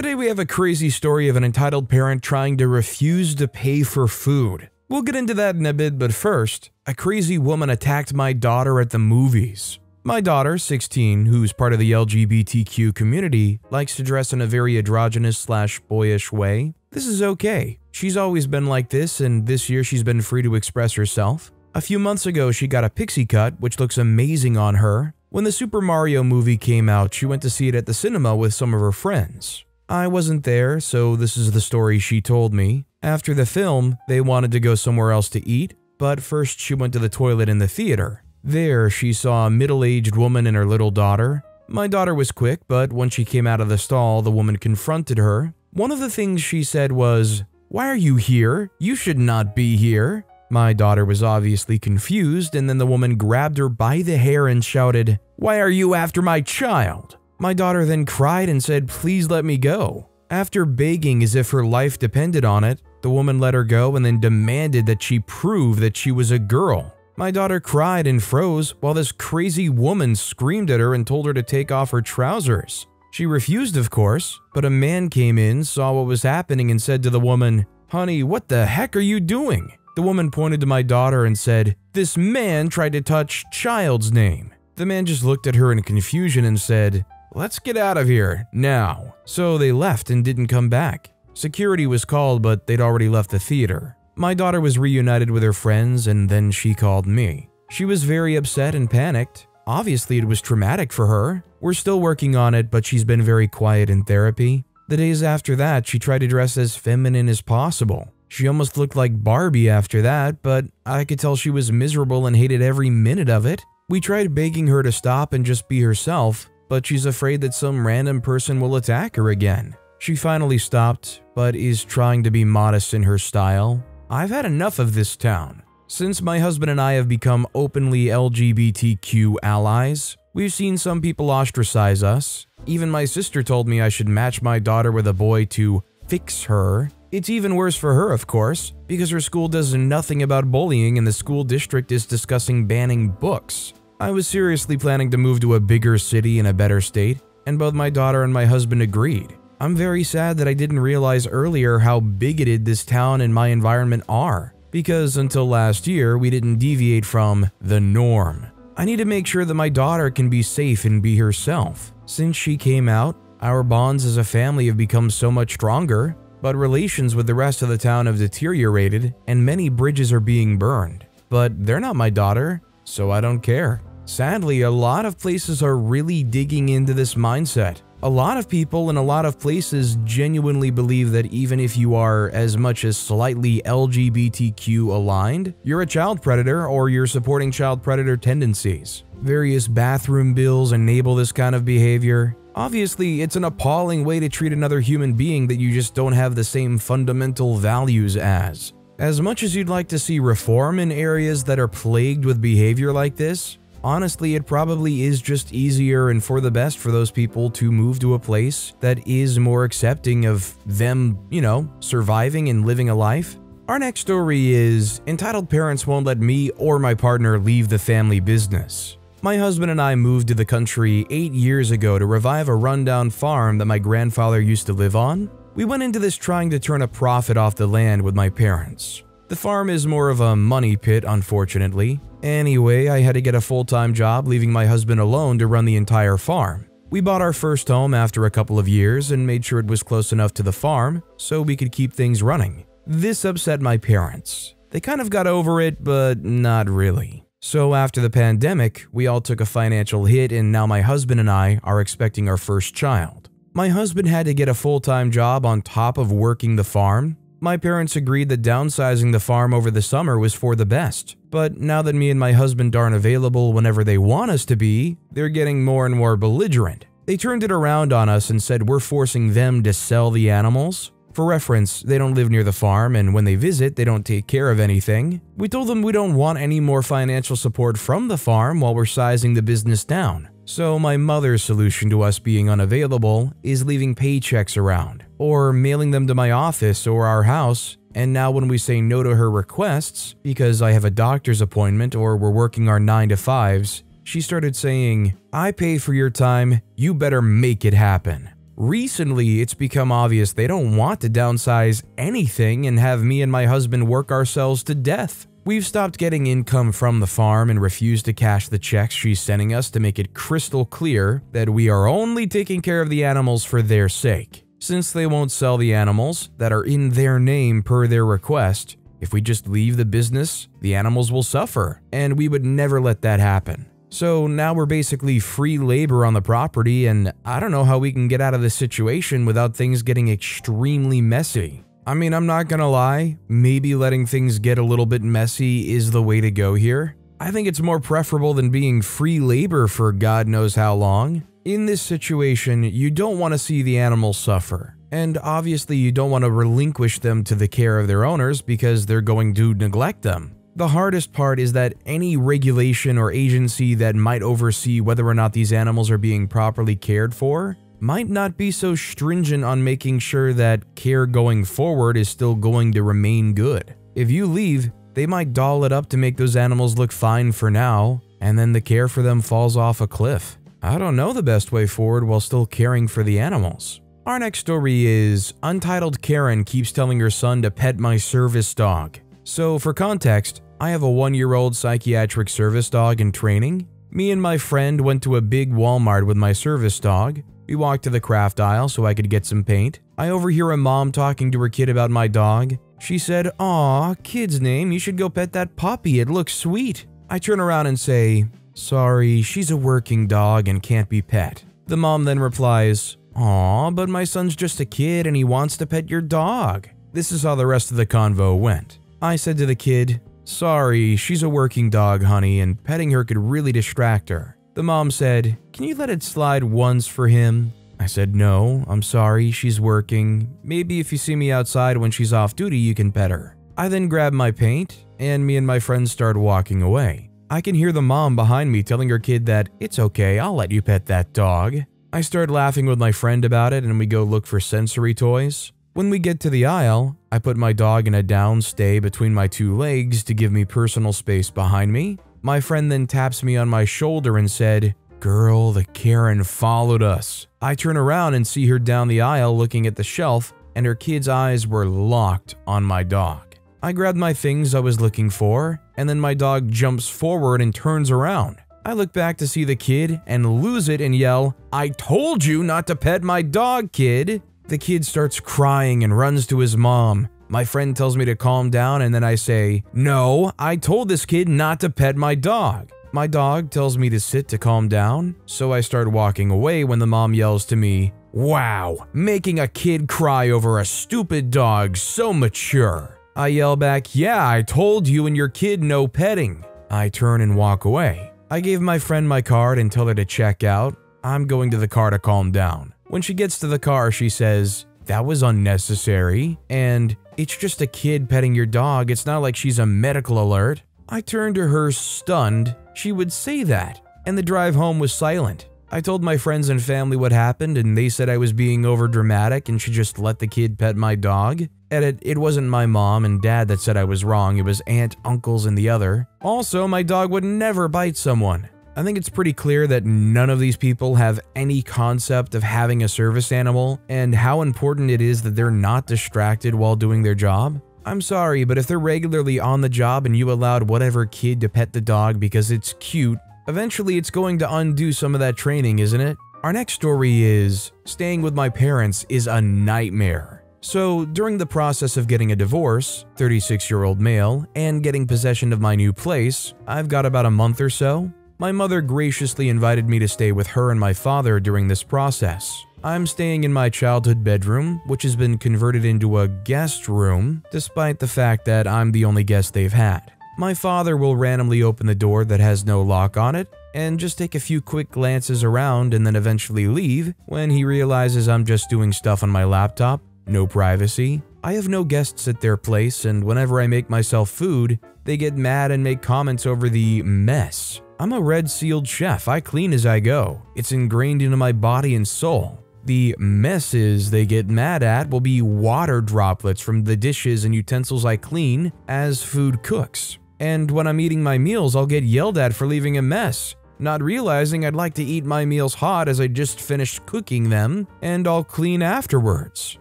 Today we have a crazy story of an entitled parent trying to refuse to pay for food. We'll get into that in a bit, but first, a crazy woman attacked my daughter at the movies. My daughter, 16, who's part of the LGBTQ community, likes to dress in a very androgynous slash boyish way. This is okay. She's always been like this, and this year she's been free to express herself. A few months ago, she got a pixie cut, which looks amazing on her. When the Super Mario movie came out, she went to see it at the cinema with some of her friends. I wasn't there, so this is the story she told me. After the film, they wanted to go somewhere else to eat, but first she went to the toilet in the theater. There, she saw a middle aged woman and her little daughter. My daughter was quick, but when she came out of the stall, the woman confronted her. One of the things she said was, Why are you here? You should not be here. My daughter was obviously confused, and then the woman grabbed her by the hair and shouted, Why are you after my child? My daughter then cried and said, Please let me go. After begging as if her life depended on it, the woman let her go and then demanded that she prove that she was a girl. My daughter cried and froze while this crazy woman screamed at her and told her to take off her trousers. She refused, of course, but a man came in, saw what was happening, and said to the woman, Honey, what the heck are you doing? The woman pointed to my daughter and said, This man tried to touch child's name. The man just looked at her in confusion and said, Let's get out of here, now. So they left and didn't come back. Security was called, but they'd already left the theater. My daughter was reunited with her friends and then she called me. She was very upset and panicked. Obviously, it was traumatic for her. We're still working on it, but she's been very quiet in therapy. The days after that, she tried to dress as feminine as possible. She almost looked like Barbie after that, but I could tell she was miserable and hated every minute of it. We tried begging her to stop and just be herself, but she's afraid that some random person will attack her again. She finally stopped, but is trying to be modest in her style. I've had enough of this town. Since my husband and I have become openly LGBTQ allies, we've seen some people ostracize us. Even my sister told me I should match my daughter with a boy to fix her. It's even worse for her, of course, because her school does nothing about bullying and the school district is discussing banning books. I was seriously planning to move to a bigger city in a better state, and both my daughter and my husband agreed. I'm very sad that I didn't realize earlier how bigoted this town and my environment are, because until last year, we didn't deviate from the norm. I need to make sure that my daughter can be safe and be herself. Since she came out, our bonds as a family have become so much stronger, but relations with the rest of the town have deteriorated and many bridges are being burned. But they're not my daughter, so I don't care. Sadly, a lot of places are really digging into this mindset. A lot of people in a lot of places genuinely believe that even if you are as much as slightly LGBTQ aligned, you're a child predator or you're supporting child predator tendencies. Various bathroom bills enable this kind of behavior. Obviously, it's an appalling way to treat another human being that you just don't have the same fundamental values as. As much as you'd like to see reform in areas that are plagued with behavior like this, Honestly, it probably is just easier and for the best for those people to move to a place that is more accepting of them, you know, surviving and living a life. Our next story is entitled Parents Won't Let Me or My Partner Leave the Family Business. My husband and I moved to the country eight years ago to revive a rundown farm that my grandfather used to live on. We went into this trying to turn a profit off the land with my parents. The farm is more of a money pit, unfortunately. Anyway, I had to get a full time job, leaving my husband alone to run the entire farm. We bought our first home after a couple of years and made sure it was close enough to the farm so we could keep things running. This upset my parents. They kind of got over it, but not really. So, after the pandemic, we all took a financial hit, and now my husband and I are expecting our first child. My husband had to get a full time job on top of working the farm, my parents agreed that downsizing the farm over the summer was for the best, but now that me and my husband aren't available whenever they want us to be, they're getting more and more belligerent. They turned it around on us and said we're forcing them to sell the animals. For reference, they don't live near the farm, and when they visit, they don't take care of anything. We told them we don't want any more financial support from the farm while we're sizing the business down. So, my mother's solution to us being unavailable is leaving paychecks around or mailing them to my office or our house. And now, when we say no to her requests because I have a doctor's appointment or we're working our 9 to 5s, she started saying, I pay for your time, you better make it happen. recently it's become obvious they don't want to downsize anything and have me and my husband work ourselves to death. We've stopped getting income from the farm and refused to cash the checks she's sending us to make it crystal clear that we are only taking care of the animals for their sake. Since they won't sell the animals that are in their name per their request, if we just leave the business, the animals will suffer, and we would never let that happen. So now we're basically free labor on the property, and I don't know how we can get out of this situation without things getting extremely messy. I mean, I'm not gonna lie, maybe letting things get a little bit messy is the way to go here. I think it's more preferable than being free labor for God knows how long. In this situation, you don't want to see the animals suffer. And obviously, you don't want to relinquish them to the care of their owners because they're going to neglect them. The hardest part is that any regulation or agency that might oversee whether or not these animals are being properly cared for might not be so stringent on making sure that care going forward is still going to remain good. If you leave, they might doll it up to make those animals look fine for now, and then the care for them falls off a cliff. I don't know the best way forward while still caring for the animals. Our next story is Untitled Karen keeps telling her son to pet my service dog. So, for context, I have a one year old psychiatric service dog in training. Me and my friend went to a big Walmart with my service dog. We walked to the craft aisle so I could get some paint. I overhear a mom talking to her kid about my dog. She said, Aw, kid's name, you should go pet that puppy, it looks sweet. I turn around and say, Sorry, she's a working dog and can't be pet. The mom then replies, Aw, but my son's just a kid and he wants to pet your dog. This is how the rest of the convo went. I said to the kid, Sorry, she's a working dog, honey, and petting her could really distract her. The mom said, Can you let it slide once for him? I said, No, I'm sorry, she's working. Maybe if you see me outside when she's off duty, you can pet her. I then grabbed my paint, and me and my friends started walking away. I can hear the mom behind me telling her kid that it's okay, I'll let you pet that dog. I start laughing with my friend about it, and we go look for sensory toys. When we get to the aisle, I put my dog in a down stay between my two legs to give me personal space behind me, my friend then taps me on my shoulder and said, Girl, the Karen followed us. I turn around and see her down the aisle looking at the shelf, and her kid's eyes were locked on my dog. I grab my things I was looking for, and then my dog jumps forward and turns around. I look back to see the kid and lose it and yell, I told you not to pet my dog, kid. The kid starts crying and runs to his mom. My friend tells me to calm down, and then I say, No, I told this kid not to pet my dog. My dog tells me to sit to calm down, so I start walking away when the mom yells to me, Wow, making a kid cry over a stupid dog, so mature. I yell back, Yeah, I told you and your kid no petting. I turn and walk away. I gave my friend my card and tell her to check out. I'm going to the car to calm down. When she gets to the car, she says, That was unnecessary, and it's just a kid petting your dog, it's not like she's a medical alert. I turned to her stunned. She would say that, and the drive home was silent. I told my friends and family what happened, and they said I was being overdramatic and should just let the kid pet my dog. Edit, it wasn't my mom and dad that said I was wrong, it was aunt, uncles, and the other. Also, my dog would never bite someone. I think it's pretty clear that none of these people have any concept of having a service animal and how important it is that they're not distracted while doing their job. I'm sorry, but if they're regularly on the job and you allowed whatever kid to pet the dog because it's cute, eventually it's going to undo some of that training, isn't it? Our next story is Staying with my parents is a nightmare. So, during the process of getting a divorce, 36 year old male, and getting possession of my new place, I've got about a month or so, my mother graciously invited me to stay with her and my father during this process. I'm staying in my childhood bedroom, which has been converted into a guest room, despite the fact that I'm the only guest they've had. My father will randomly open the door that has no lock on it and just take a few quick glances around and then eventually leave when he realizes I'm just doing stuff on my laptop, no privacy. I have no guests at their place, and whenever I make myself food, they get mad and make comments over the mess. I'm a red sealed chef, I clean as I go. It's ingrained into my body and soul. The messes they get mad at will be water droplets from the dishes and utensils I clean as food cooks. And when I'm eating my meals, I'll get yelled at for leaving a mess. not realizing I'd like to eat my meals hot as I just finished cooking them and I'll clean afterwards.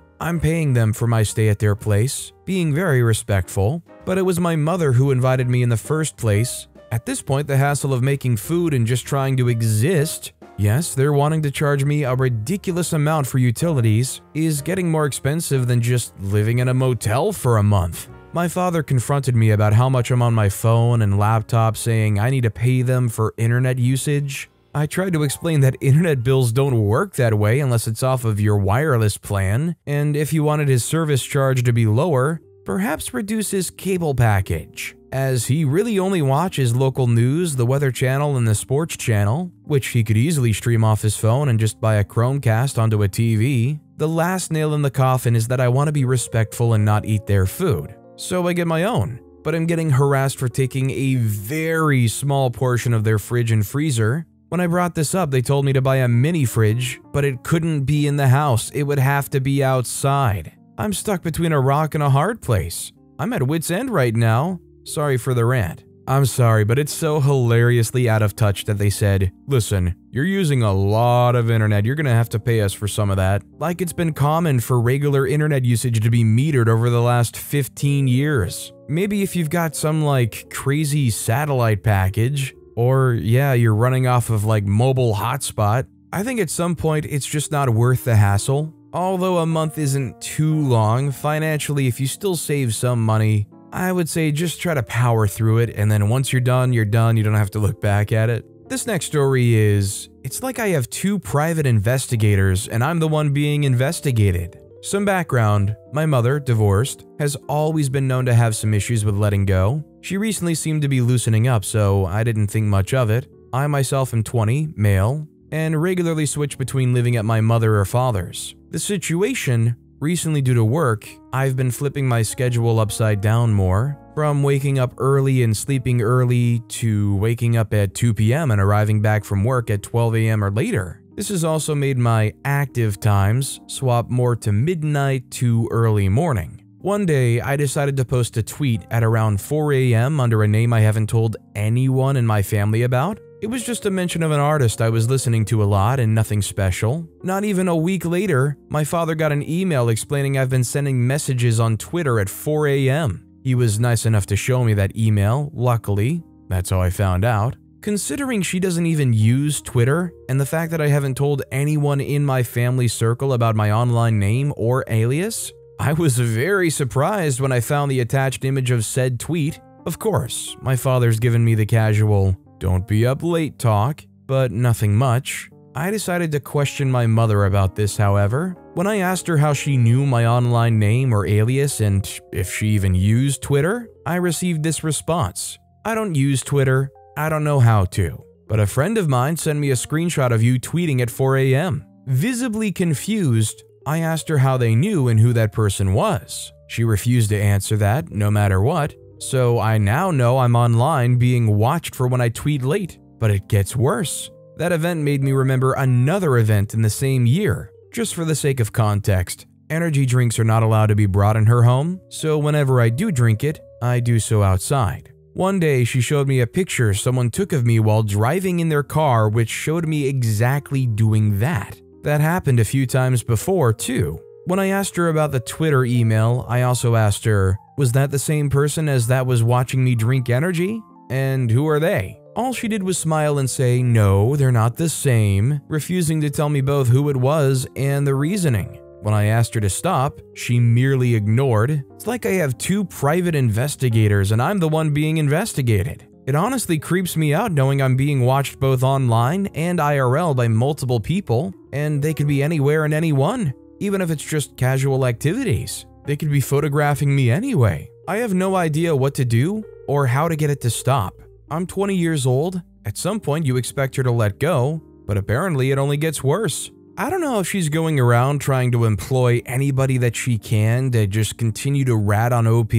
I'm paying them for my stay at their place, being very respectful, but it was my mother who invited me in the first place. At this point, the hassle of making food and just trying to exist Yes, they're wanting to charge me a ridiculous amount for utilities, is getting more expensive than just living in a motel for a month. My father confronted me about how much I'm on my phone and laptop, saying I need to pay them for internet usage. I tried to explain that internet bills don't work that way unless it's off of your wireless plan, and if he wanted his service charge to be lower, perhaps reduce his cable package as he really only watches local news, the Weather Channel, and the Sports Channel, which he could easily stream off his phone and just buy a Chromecast onto a TV. The last nail in the coffin is that I want to be respectful and not eat their food, so I get my own. But I'm getting harassed for taking a very small portion of their fridge and freezer. When I brought this up, they told me to buy a mini fridge, but it couldn't be in the house, it would have to be outside. I'm stuck between a rock and a hard place. I'm at wit's end right now. Sorry for the rant. I'm sorry, but it's so hilariously out of touch that they said, listen, you're using a lot of internet, you're gonna have to pay us for some of that. Like it's been common for regular internet usage to be metered over the last 15 years. Maybe if you've got some like crazy satellite package, or yeah, you're running off of like mobile hotspot, I think at some point it's just not worth the hassle. Although a month isn't too long, financially, if you still save some money, I would say just try to power through it, and then once you're done, you're done. You don't have to look back at it. This next story is It's like I have two private investigators, and I'm the one being investigated. Some background my mother, divorced, has always been known to have some issues with letting go. She recently seemed to be loosening up, so I didn't think much of it. I myself am 20, male, and regularly switch between living at my mother or father's. The situation Recently, due to work, I've been flipping my schedule upside down more, from waking up early and sleeping early to waking up at 2 p.m. and arriving back from work at 12 a.m. or later. This has also made my active times swap more to midnight to early morning. One day, I decided to post a tweet at around 4 a.m. under a name I haven't told anyone in my family about, it was just a mention of an artist I was listening to a lot and nothing special. Not even a week later, my father got an email explaining I've been sending messages on Twitter at 4 a.m. He was nice enough to show me that email, luckily. That's how I found out. Considering she doesn't even use Twitter, and the fact that I haven't told anyone in my family circle about my online name or alias, I was very surprised when I found the attached image of said tweet. Of course, my father's given me the casual, don't be up late talk, but nothing much. I decided to question my mother about this, however. When I asked her how she knew my online name or alias and if she even used Twitter, I received this response I don't use Twitter, I don't know how to. But a friend of mine sent me a screenshot of you tweeting at 4 a.m. Visibly confused, I asked her how they knew and who that person was. She refused to answer that, no matter what, so I now know I'm online being watched for when I tweet late. But it gets worse. That event made me remember another event in the same year. Just for the sake of context, energy drinks are not allowed to be brought in her home, so whenever I do drink it, I do so outside. One day, she showed me a picture someone took of me while driving in their car, which showed me exactly doing that. That happened a few times before, too. When I asked her about the Twitter email, I also asked her, was that the same person as that was watching me drink energy? And who are they? All she did was smile and say, No, they're not the same, refusing to tell me both who it was and the reasoning. When I asked her to stop, she merely ignored. It's like I have two private investigators and I'm the one being investigated. It honestly creeps me out knowing I'm being watched both online and IRL by multiple people, and they could be anywhere and anyone, even if it's just casual activities. They could be photographing me anyway. I have no idea what to do or how to get it to stop. I'm 20 years old. At some point, you expect her to let go, but apparently it only gets worse. I don't know if she's going around trying to employ anybody that she can to just continue to rat on OP,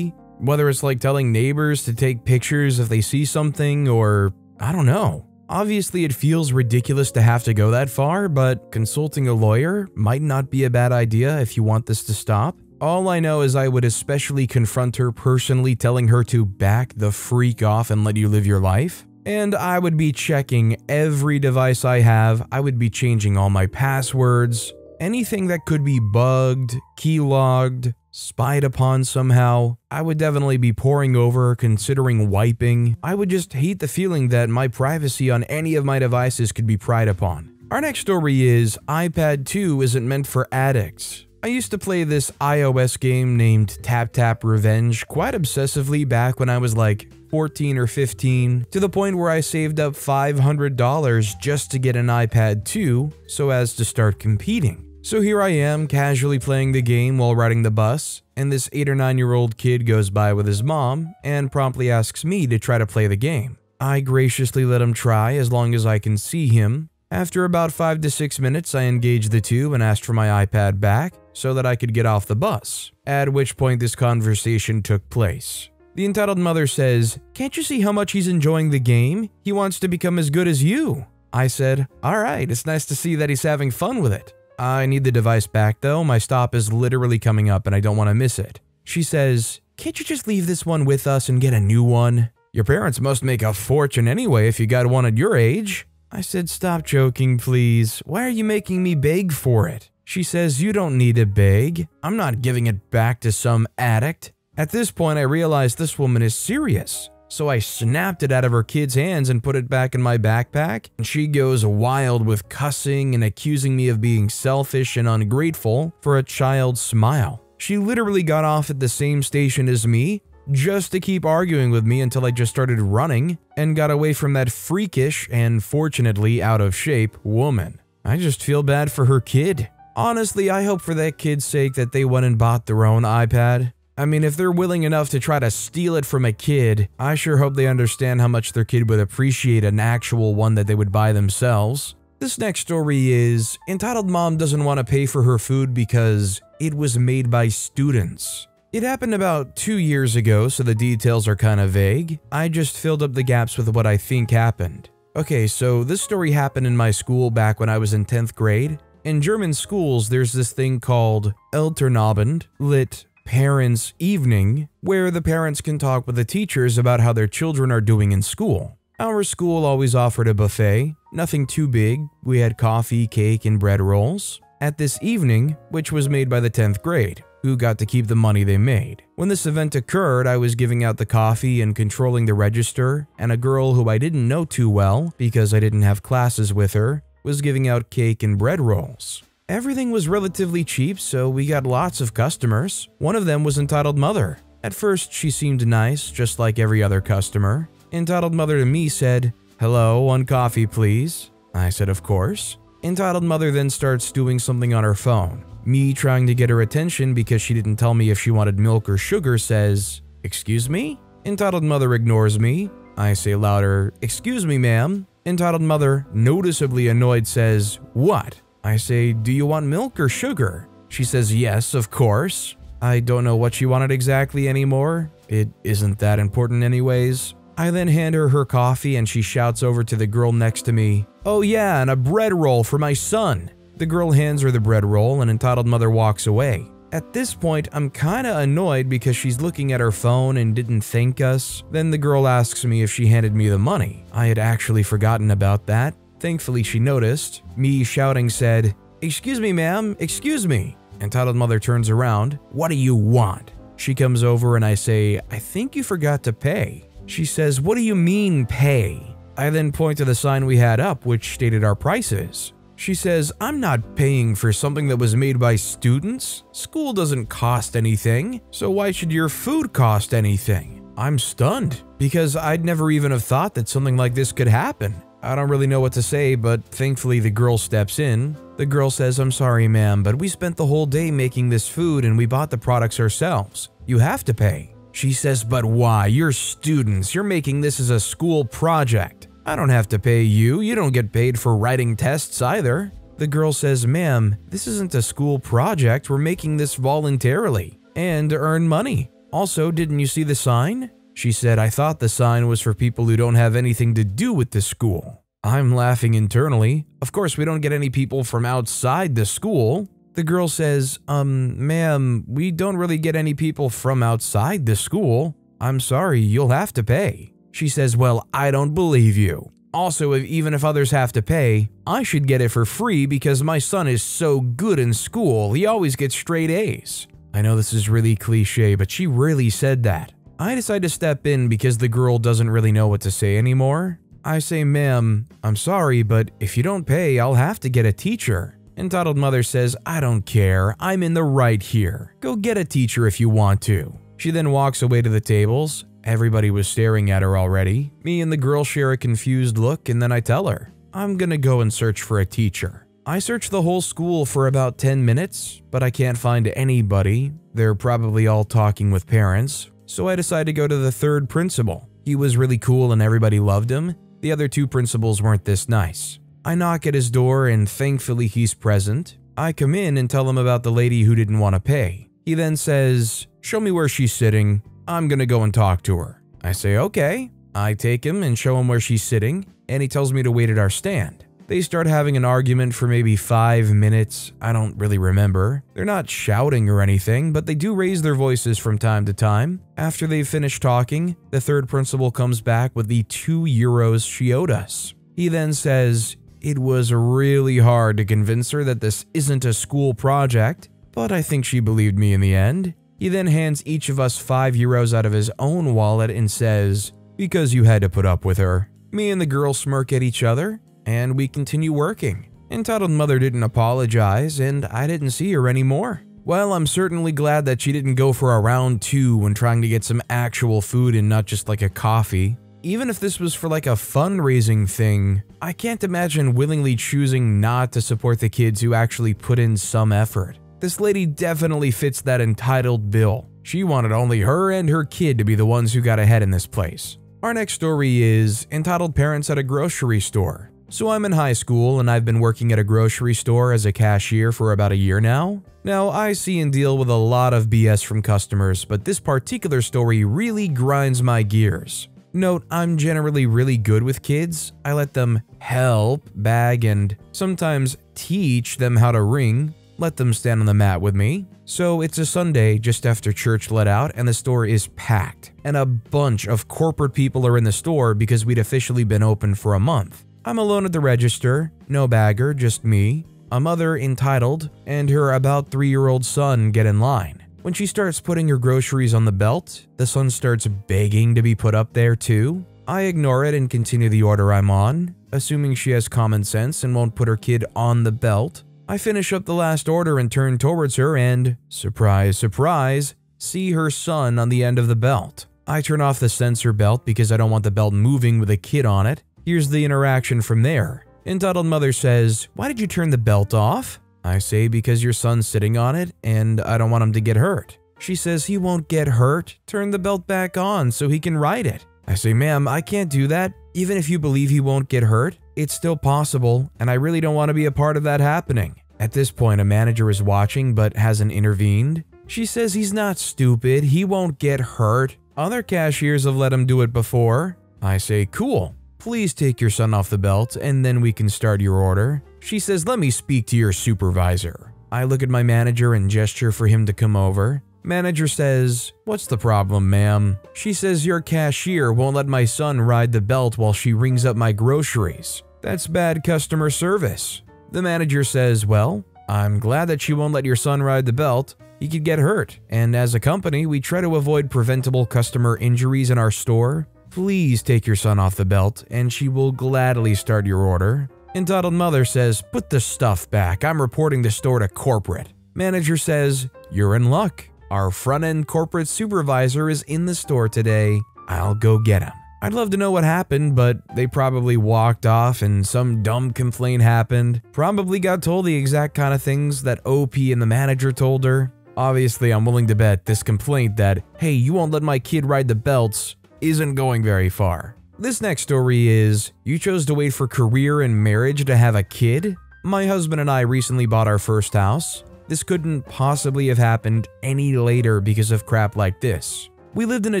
whether it's like telling neighbors to take pictures if they see something, or I don't know. Obviously, it feels ridiculous to have to go that far, but consulting a lawyer might not be a bad idea if you want this to stop. All I know is I would especially confront her personally, telling her to back the freak off and let you live your life. And I would be checking every device I have, I would be changing all my passwords, anything that could be bugged, keylogged, spied upon somehow. I would definitely be poring over, considering wiping. I would just hate the feeling that my privacy on any of my devices could be pried upon. Our next story is iPad 2 isn't meant for addicts. I used to play this iOS game named Tap Tap Revenge quite obsessively back when I was like 14 or 15, to the point where I saved up $500 just to get an iPad 2 so as to start competing. So here I am, casually playing the game while riding the bus, and this 8 or 9 year old kid goes by with his mom and promptly asks me to try to play the game. I graciously let him try as long as I can see him. After about 5 to 6 minutes, I engaged the two and asked for my iPad back so that I could get off the bus, at which point this conversation took place. The entitled mother says, Can't you see how much he's enjoying the game? He wants to become as good as you. I said, Alright, it's nice to see that he's having fun with it. I need the device back though, my stop is literally coming up and I don't want to miss it. She says, Can't you just leave this one with us and get a new one? Your parents must make a fortune anyway if you got one at your age. I said, Stop joking, please. Why are you making me beg for it? She says, You don't need to beg. I'm not giving it back to some addict. At this point, I realize this woman is serious. So I snapped it out of her kid's hands and put it back in my backpack. And she goes wild with cussing and accusing me of being selfish and ungrateful for a child's smile. She literally got off at the same station as me just to keep arguing with me until I just started running and got away from that freakish and fortunately out of shape woman. I just feel bad for her kid. Honestly, I hope for that kid's sake that they went and bought their own iPad I mean, if they're willing enough to try to steal it from a kid, I sure hope they understand how much their kid would appreciate an actual one that they would buy themselves. This next story is Entitled Mom doesn't want to pay for her food because it was made by students. It happened about two years ago, so the details are kind of vague. I just filled up the gaps with what I think happened. Okay, so this story happened in my school back when I was in 10th grade. In German schools, there's this thing called Elternabend, lit parents' evening, where the parents can talk with the teachers about how their children are doing in school. Our school always offered a buffet, nothing too big. We had coffee, cake, and bread rolls. At this evening, which was made by the 10th grade, who got to keep the money they made. When this event occurred, I was giving out the coffee and controlling the register, and a girl who I didn't know too well, because I didn't have classes with her, was giving out cake and bread rolls. Everything was relatively cheap, so we got lots of customers. One of them was Entitled Mother. At first, she seemed nice, just like every other customer. Entitled Mother to me said, Hello, one coffee, please. I said, Of course. Entitled Mother then starts doing something on her phone. Me trying to get her attention because she didn't tell me if she wanted milk or sugar says, Excuse me? Entitled Mother ignores me. I say louder, Excuse me, ma'am. Entitled Mother, noticeably annoyed, says, What? I say, Do you want milk or sugar? She says, Yes, of course. I don't know what she wanted exactly anymore. It isn't that important, anyways. I then hand her her coffee and she shouts over to the girl next to me, Oh, yeah, and a bread roll for my son. The girl hands her the bread roll and entitled mother walks away. At this point, I'm kinda annoyed because she's looking at her phone and didn't thank us. Then the girl asks me if she handed me the money. I had actually forgotten about that. Thankfully, she noticed. Me shouting said, Excuse me, ma'am, excuse me. Entitled mother turns around. What do you want? She comes over and I say, I think you forgot to pay. She says, What do you mean, pay? I then point to the sign we had up, which stated our prices. She says, I'm not paying for something that was made by students. School doesn't cost anything, so why should your food cost anything? I'm stunned because I'd never even have thought that something like this could happen. I don't really know what to say, but thankfully the girl steps in. The girl says, I'm sorry, ma'am, but we spent the whole day making this food and we bought the products ourselves. You have to pay. She says, But why? You're students. You're making this as a school project. I don't have to pay you. You don't get paid for writing tests either. The girl says, Ma'am, this isn't a school project. We're making this voluntarily and to earn money. Also, didn't you see the sign? She said, I thought the sign was for people who don't have anything to do with the school. I'm laughing internally. Of course, we don't get any people from outside the school. The girl says, Um, ma'am, we don't really get any people from outside the school. I'm sorry, you'll have to pay. She says, Well, I don't believe you. Also, if, even if others have to pay, I should get it for free because my son is so good in school, he always gets straight A's. I know this is really cliche, but she really said that. I decide to step in because the girl doesn't really know what to say anymore. I say, ma'am, I'm sorry, but if you don't pay, I'll have to get a teacher. Entitled mother says, I don't care, I'm in the right here. Go get a teacher if you want to. She then walks away to the tables, Everybody was staring at her already. Me and the girl share a confused look, and then I tell her, I'm gonna go and search for a teacher. I search the whole school for about 10 minutes, but I can't find anybody. They're probably all talking with parents, so I decide to go to the third principal. He was really cool and everybody loved him. The other two principals weren't this nice. I knock at his door and thankfully he's present. I come in and tell him about the lady who didn't want to pay. He then says, Show me where she's sitting. I'm gonna go and talk to her. I say, okay. I take him and show him where she's sitting, and he tells me to wait at our stand. They start having an argument for maybe five minutes. I don't really remember. They're not shouting or anything, but they do raise their voices from time to time. After they've finished talking, the third principal comes back with the two euros she owed us. He then says, It was really hard to convince her that this isn't a school project, but I think she believed me in the end. He then hands each of us 5 euros out of his own wallet and says, Because you had to put up with her. Me and the girl smirk at each other, and we continue working. Entitled Mother didn't apologize, and I didn't see her anymore. Well, I'm certainly glad that she didn't go for a round two when trying to get some actual food and not just like a coffee. Even if this was for like a fundraising thing, I can't imagine willingly choosing not to support the kids who actually put in some effort. This lady definitely fits that entitled bill. She wanted only her and her kid to be the ones who got ahead in this place. Our next story is entitled Parents at a Grocery Store. So I'm in high school and I've been working at a grocery store as a cashier for about a year now. Now, I see and deal with a lot of BS from customers, but this particular story really grinds my gears. Note, I'm generally really good with kids. I let them help, bag, and sometimes teach them how to ring, let them stand on the mat with me. So it's a Sunday just after church let out, and the store is packed. And a bunch of corporate people are in the store because we'd officially been open for a month. I'm alone at the register, no bagger, just me, a mother entitled, and her about three year old son get in line. When she starts putting her groceries on the belt, the son starts begging to be put up there too. I ignore it and continue the order I'm on, assuming she has common sense and won't put her kid on the belt. I finish up the last order and turn towards her and, surprise, surprise, see her son on the end of the belt. I turn off the sensor belt because I don't want the belt moving with a kid on it. Here's the interaction from there. Entitled mother says, Why did you turn the belt off? I say, Because your son's sitting on it and I don't want him to get hurt. She says, He won't get hurt. Turn the belt back on so he can ride it. I say, Ma'am, I can't do that. Even if you believe he won't get hurt, it's still possible, and I really don't want to be a part of that happening. At this point, a manager is watching but hasn't intervened. She says he's not stupid, he won't get hurt. Other cashiers have let him do it before. I say, cool. Please take your son off the belt and then we can start your order. She says, let me speak to your supervisor. I look at my manager and gesture for him to come over. Manager says, What's the problem, ma'am? She says your cashier won't let my son ride the belt while she rings up my groceries. That's bad customer service. The manager says, Well, I'm glad that she won't let your son ride the belt. He could get hurt, and as a company, we try to avoid preventable customer injuries in our store. Please take your son off the belt, and she will gladly start your order. Entitled mother says, Put the stuff back. I'm reporting the store to corporate. Manager says, You're in luck. Our front end corporate supervisor is in the store today. I'll go get him. I'd love to know what happened, but they probably walked off and some dumb complaint happened. Probably got told the exact kind of things that OP and the manager told her. Obviously, I'm willing to bet this complaint that, hey, you won't let my kid ride the belts, isn't going very far. This next story is You chose to wait for career and marriage to have a kid? My husband and I recently bought our first house. This couldn't possibly have happened any later because of crap like this. We lived in a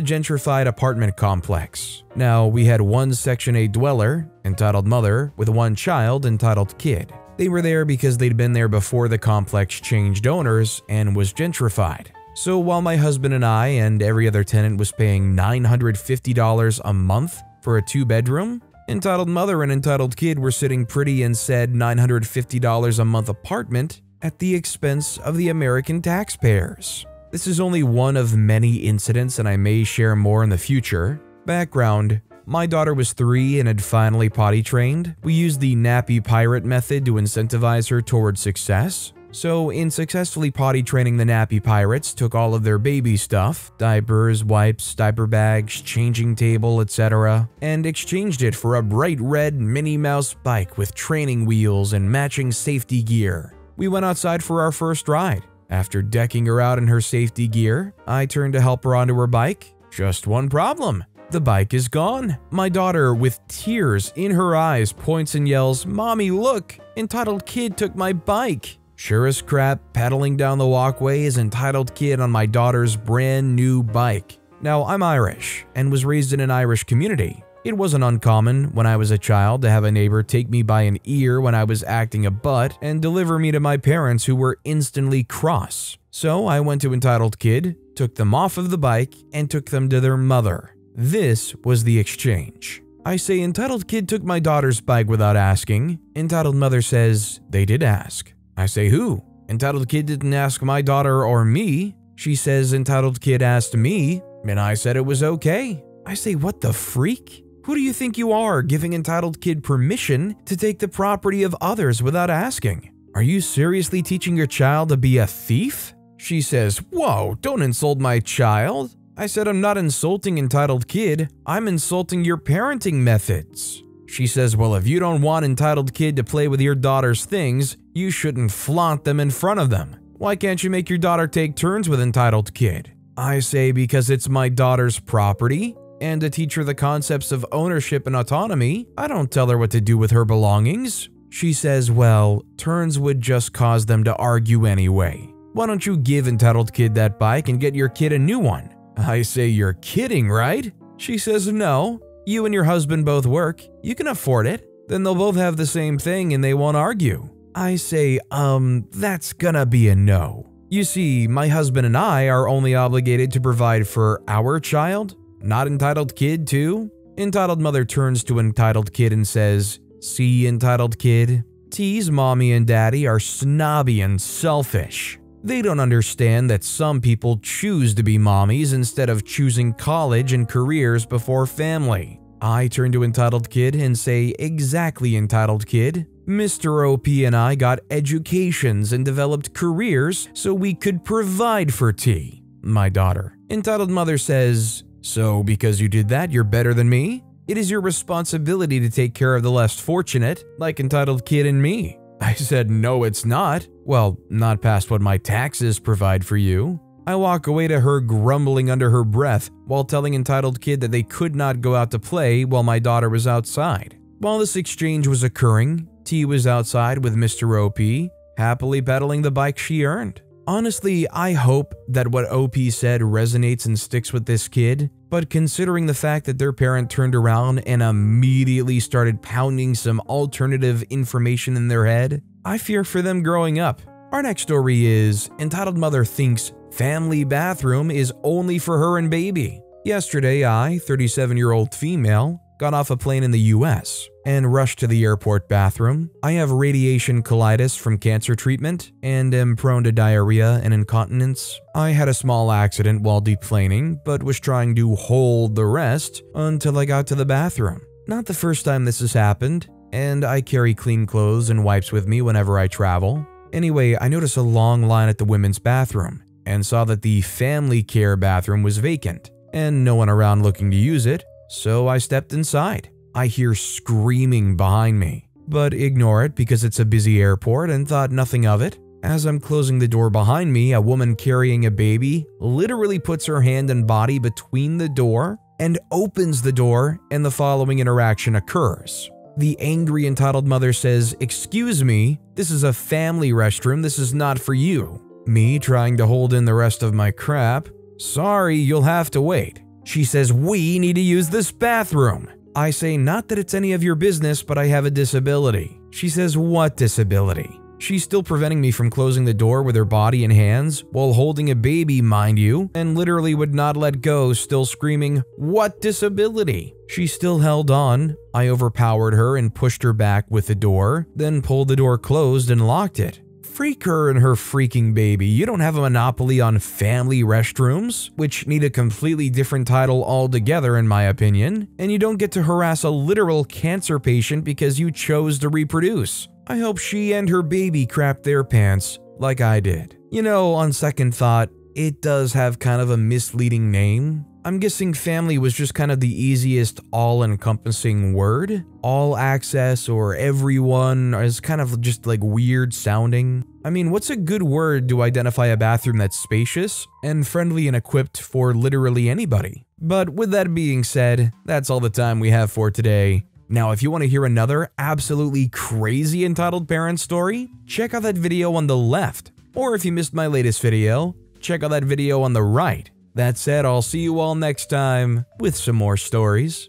gentrified apartment complex. Now, we had one Section 8 dweller, entitled mother, with one child, entitled kid. They were there because they'd been there before the complex changed owners and was gentrified. So while my husband and I and every other tenant was paying $950 a month for a two bedroom, entitled mother and entitled kid were sitting pretty in said $950 a month apartment at the expense of the American taxpayers. This is only one of many incidents, and I may share more in the future. Background My daughter was three and had finally potty trained. We used the nappy pirate method to incentivize her towards success. So, in successfully potty training the nappy pirates, took all of their baby stuff diapers, wipes, diaper bags, changing table, etc. and exchanged it for a bright red Minnie Mouse bike with training wheels and matching safety gear. We went outside for our first ride. After decking her out in her safety gear, I turned to help her onto her bike. Just one problem. The bike is gone. My daughter, with tears in her eyes, points and yells, Mommy, look! Entitled kid took my bike. Sure as crap, pedaling down the walkway is entitled kid on my daughter's brand new bike. Now, I'm Irish and was raised in an Irish community. It wasn't uncommon when I was a child to have a neighbor take me by an ear when I was acting a butt and deliver me to my parents who were instantly cross. So I went to Entitled Kid, took them off of the bike, and took them to their mother. This was the exchange. I say Entitled Kid took my daughter's bike without asking. Entitled Mother says they did ask. I say, Who? Entitled Kid didn't ask my daughter or me. She says, Entitled Kid asked me, and I said it was okay. I say, What the freak? Who do you think you are giving Entitled Kid permission to take the property of others without asking? Are you seriously teaching your child to be a thief? She says, Whoa, don't insult my child. I said, I'm not insulting Entitled Kid, I'm insulting your parenting methods. She says, Well, if you don't want Entitled Kid to play with your daughter's things, you shouldn't flaunt them in front of them. Why can't you make your daughter take turns with Entitled Kid? I say, Because it's my daughter's property, and to teach her the concepts of ownership and autonomy, I don't tell her what to do with her belongings. She says, Well, turns would just cause them to argue anyway. Why don't you give Entitled Kid that bike and get your kid a new one? I say, You're kidding, right? She says, No, you and your husband both work, you can afford it. Then they'll both have the same thing and they won't argue. I say, um, that's gonna be a no. You see, my husband and I are only obligated to provide for our child, not entitled kid, too. Entitled mother turns to entitled kid and says, See, entitled kid, T's mommy and daddy are snobby and selfish. They don't understand that some people choose to be mommies instead of choosing college and careers before family. I turn to Entitled Kid and say, Exactly, Entitled Kid. Mr. OP and I got educations and developed careers so we could provide for T, my daughter. Entitled Mother says, So because you did that, you're better than me? It is your responsibility to take care of the less fortunate, like Entitled Kid and me. I said, No, it's not. Well, not past what my taxes provide for you. I walk away to her grumbling under her breath while telling Entitled Kid that they could not go out to play while my daughter was outside. While this exchange was occurring, T was outside with Mr. OP, happily pedaling the bike she earned. Honestly, I hope that what OP said resonates and sticks with this kid, but considering the fact that their parent turned around and immediately started pounding some alternative information in their head, I fear for them growing up. Our next story is Entitled Mother Thinks Family Bathroom is Only for Her and Baby. Yesterday, I, 37 year old female, got off a plane in the US and rushed to the airport bathroom. I have radiation colitis from cancer treatment and am prone to diarrhea and incontinence. I had a small accident while deplaning, but was trying to hold the rest until I got to the bathroom. Not the first time this has happened, and I carry clean clothes and wipes with me whenever I travel. Anyway, I noticed a long line at the women's bathroom and saw that the family care bathroom was vacant and no one around looking to use it, so I stepped inside. I hear screaming behind me, but ignore it because it's a busy airport and thought nothing of it. As I'm closing the door behind me, a woman carrying a baby literally puts her hand and body between the door and opens the door, and the following interaction occurs. The angry, entitled mother says, Excuse me, this is a family restroom, this is not for you. Me trying to hold in the rest of my crap, Sorry, you'll have to wait. She says, We need to use this bathroom. I say, Not that it's any of your business, but I have a disability. She says, What disability? She's still preventing me from closing the door with her body and hands while holding a baby, mind you, and literally would not let go, still screaming, What disability? She still held on. I overpowered her and pushed her back with the door, then pulled the door closed and locked it. Freak her and her freaking baby. You don't have a monopoly on family restrooms, which need a completely different title altogether, in my opinion. And you don't get to harass a literal cancer patient because you chose to reproduce. I hope she and her baby crapped their pants like I did. You know, on second thought, it does have kind of a misleading name. I'm guessing family was just kind of the easiest all encompassing word. All access or everyone is kind of just like weird sounding. I mean, what's a good word to identify a bathroom that's spacious and friendly and equipped for literally anybody? But with that being said, that's all the time we have for today. Now, if you want to hear another absolutely crazy entitled parent story, check out that video on the left. Or if you missed my latest video, check out that video on the right. That said, I'll see you all next time with some more stories.